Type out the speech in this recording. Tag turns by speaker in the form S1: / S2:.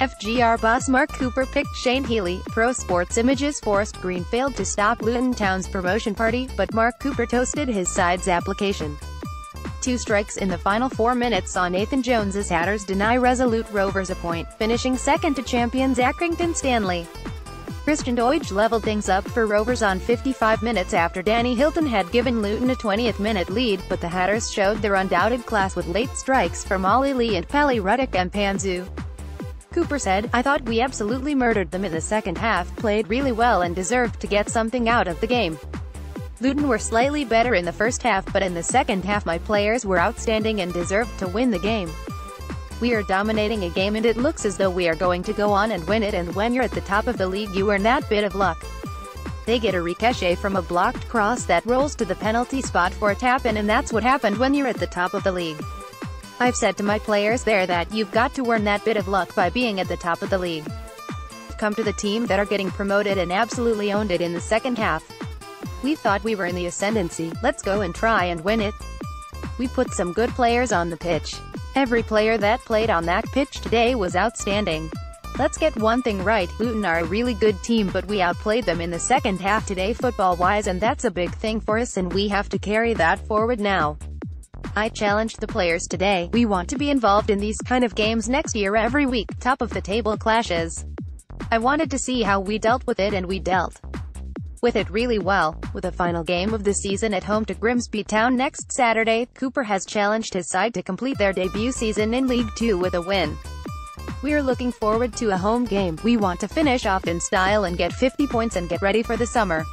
S1: FGR boss Mark Cooper picked Shane Healey. Pro Sports Images Forest Green failed to stop Luton Town's promotion party, but Mark Cooper toasted his side's application. Two strikes in the final four minutes saw Nathan Jones's Hatters deny Resolute Rovers a point, finishing second to champions Accrington Stanley. Christian Doidge leveled things up for Rovers on 55 minutes after Danny Hylton had given Luton a 20th minute lead, but the Hatters showed their undoubted class with late strikes from Olly Lee and Pelly Ruddock Mpanzu. Cooper said, I thought we absolutely murdered them in the second half, played really well and deserved to get something out of the game. Luton were slightly better in the first half but in the second half my players were outstanding and deserved to win the game. We are dominating a game and it looks as though we are going to go on and win it and when you're at the top of the league you earn that bit of luck. They get a ricochet from a blocked cross that rolls to the penalty spot for a tap-in and that's what happened when you're at the top of the league. I've said to my players there that you've got to earn that bit of luck by being at the top of the league. Come to the team that are getting promoted and absolutely owned it in the second half. We thought we were in the ascendancy, let's go and try and win it. We put some good players on the pitch. Every player that played on that pitch today was outstanding. Let's get one thing right, Luton are a really good team but we outplayed them in the second half today football-wise and that's a big thing for us and we have to carry that forward now. I challenged the players today, we want to be involved in these kind of games next year every week, top of the table clashes. I wanted to see how we dealt with it and we dealt with it really well. With a final game of the season at home to Grimsby Town next Saturday, Cooper has challenged his side to complete their debut season in League Two with a win. We're looking forward to a home game. We want to finish off in style and get 50 points and get ready for the summer.